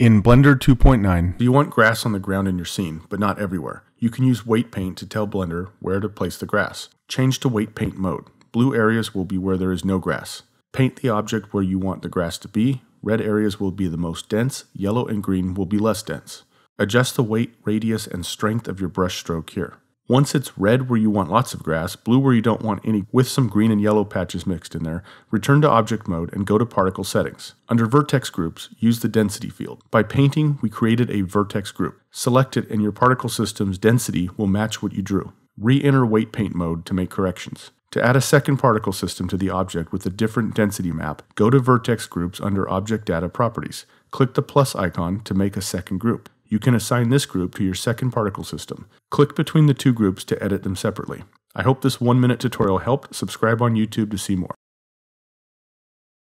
In Blender 2.9, you want grass on the ground in your scene, but not everywhere. You can use weight paint to tell Blender where to place the grass. Change to weight paint mode. Blue areas will be where there is no grass. Paint the object where you want the grass to be. Red areas will be the most dense, yellow and green will be less dense. Adjust the weight, radius, and strength of your brush stroke here. Once it's red where you want lots of grass, blue where you don't want any, with some green and yellow patches mixed in there, return to object mode and go to particle settings. Under vertex groups, use the density field. By painting, we created a vertex group. Select it and your particle system's density will match what you drew. Re-enter weight paint mode to make corrections. To add a second particle system to the object with a different density map, go to Vertex Groups under Object Data Properties. Click the plus icon to make a second group. You can assign this group to your second particle system. Click between the two groups to edit them separately. I hope this one minute tutorial helped. Subscribe on YouTube to see more.